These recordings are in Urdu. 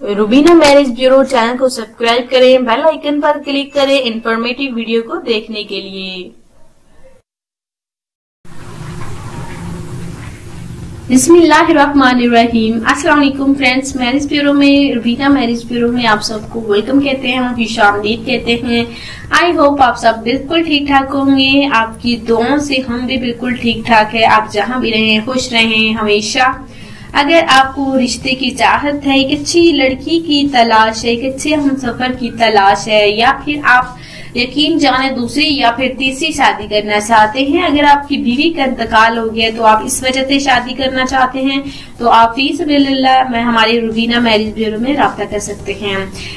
روبینہ میرج بیورو چینل کو سبکرائب کریں، بیل آئیکن پر کلک کریں انفرمیٹیو ویڈیو کو دیکھنے کے لیے۔ بسم اللہ الرحمن الرحیم۔ السلام علیکم فرینڈز میرج بیورو میں، روبینہ میرج بیورو میں آپ سب کو ویلکم کہتے ہیں، ہم خوش آمدید کہتے ہیں۔ آئی ہوپ آپ سب بلکل ٹھیک ٹھاک ہوں گے۔ آپ کی دعاؤں سے ہم بھی بلکل ٹھیک ٹھاک ہے آپ جہاں بھی رہیں، خوش رہیں، ہمیشہ اگر آپ کو رشتے کی چاہت ہے، ایک اچھی لڑکی کی تلاش ہے، ایک اچھے ہم سفر کی تلاش ہے، یا پھر آپ یقین جانے دوسری یا پھر تیسری شادی کرنا چاہتے ہیں۔ اگر آپ کی بیوی کا انتقال ہو گیا تو آپ اس وجہ سے شادی کرنا چاہتے ہیں۔ تو آپ فیس اللہ میں ہماری روبینہ میرج بیورو میں رابطہ کر سکتے ہیں۔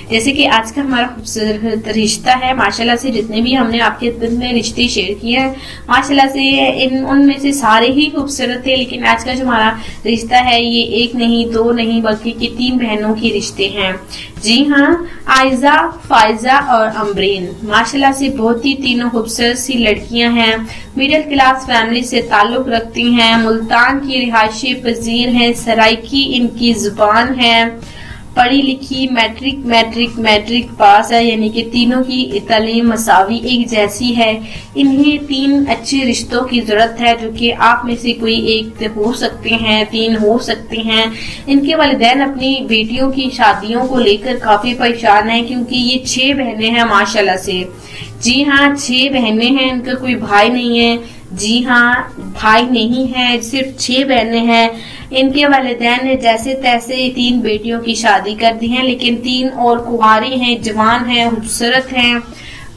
جیسے کہ آج کا ہمارا خوبصورت رشتہ ہے۔ ماشاءاللہ سے جتنے بھی ہم نے آپ کے دن میں رشتے شیئر کیے ہیں، ماشاءاللہ سے ان ان میں سے سارے ہی خوبصورت تھے۔ لیکن آج کا جو ہمارا رشتہ ہے، یہ ایک نہیں، دو نہیں، بلکہ کہ تین بہنوں کے رشتے ہیں۔ جی ہاں آئزہ فائزہ اور امبرین ماشاء ماشاءاللہ سے بہت ہی تینوں خوبصورت سی لڑکیاں ہیں۔ میڈل کلاس فیملی سے تعلق رکھتی ہیں۔ ملتان کی رہائشی پذیر ہیں۔ سرائکی ان کی زبان ہے پڑھی لکھی میٹرک میٹرک میٹرک پاس ہے یعنی کہ تینوں کی تعلیم مساوی ایک جیسی ہے۔ انہیں تین اچھے رشتوں کی ضرورت ہے جو کہ آپ میں سے کوئی ایک ہو سکتے ہیں، تین ہو سکتے ہیں۔ ان کے والدین اپنی بیٹیوں کی شادیوں کو لے کر کافی پریشان ہیں کیونکہ یہ چھ بہنیں ہیں ماشاءاللہ سے۔ جی ہاں چھ بہنیں ہیں، ان کا کوئی بھائی نہیں ہے۔ جی ہاں بھائی نہیں ہے، صرف چھ بہنیں ہیں۔ ان کے والدین نے جیسے تیسے تین بیٹیوں کی شادی کر دی ہے لیکن تین اور کنواری ہیں، جوان ہیں، خوبصورت ہیں،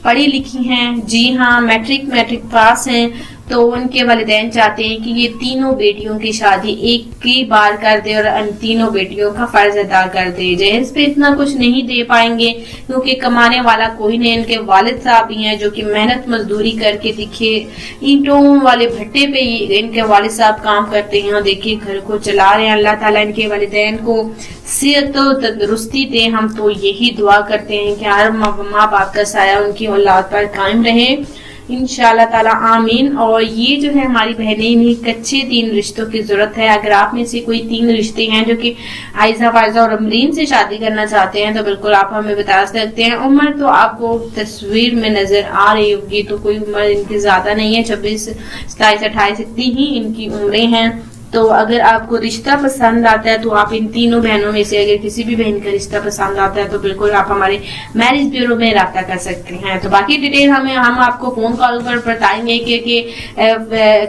پڑھی لکھی ہیں۔ جی ہاں میٹرک میٹرک پاس ہیں۔ تو ان کے والدین چاہتے ہیں کہ یہ تینوں بیٹیوں کی شادی ایک ہی بار کر دے اور ان تینوں بیٹیوں کا فرض ادا کر دے۔ جہیز پہ اتنا کچھ نہیں دے پائیں گے، کیونکہ کمانے والا کوئی نہیں، ان کے والد صاحب ہی ہیں جو کہ محنت مزدوری کر کے دیکھیے، اینٹوں والے بھٹے پہ ان کے والد صاحب کام کرتے ہیں۔ اور دیکھیں گھر کو چلا رہے ہیں۔ اللہ تعالیٰ ان کے والدین کو صحت و تندرستی دے۔ ہم تو یہی دعا کرتے ہیں کہ ہر ماں باپ کا سایہ ان کی اولاد پر قائم رہے۔ ان شاء اللہ تعالیٰ، آمین۔ اور یہ جو ہے ہماری بہنیں، انہیں کچھے تین رشتوں کی ضرورت ہے۔ اگر آپ میں سے کوئی تین رشتے ہیں جو کہ آئزہ فائزہ اور امرین سے شادی کرنا چاہتے ہیں، تو بالکل آپ ہمیں بتا سکتے ہیں۔ عمر تو آپ کو تصویر میں نظر آ رہی ہوگی، تو کوئی عمر ان کی زیادہ نہیں ہے۔ چھبیس، ستائیس، اٹھائیس اتنی ہی ان کی عمریں ہیں۔ تو اگر آپ کو رشتہ پسند آتا ہے تو آپ ان تینوں بہنوں میں سے اگر کسی بھی بہن کا رشتہ پسند آتا ہے تو بالکل آپ ہمارے میرج بیورو میں رابطہ کر سکتے ہیں۔ تو باقی ڈیٹیل ہمیں ہم آپ کو فون کال پر بتائیں گے کہ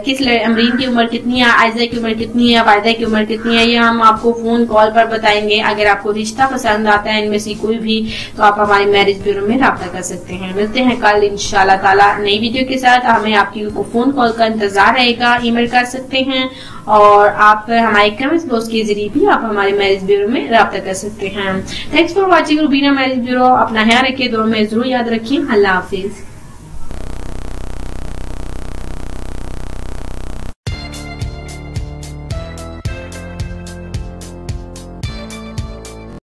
کس امرین کی عمر کتنی ہے آئزہ کی عمر کتنی ہے فائدہ کی عمر کتنی ہے، یہ ہم آپ کو فون کال پر بتائیں گے۔ اگر آپ کو رشتہ پسند آتا ہے ان میں سے کوئی بھی، تو آپ ہمارے میرج بیورو میں رابطہ کر سکتے ہیں۔ ملتے ہیں کل ان شاء اللہ تعالیٰ نئی ویڈیو کے ساتھ۔ ہمیں آپ کی فون کال کا انتظار رہے گا۔ ای میل کر سکتے ہیں۔ اور آپ ہماری کمنٹس بوس کے ذریعے بھی آپ ہمارے میرج بیورو میں رابطہ کر سکتے ہیں۔ Thanks for watching Rubina marriage bureau اپنا خیال رکھے دور میں ضرور یاد رکھیں اللہ حافظ۔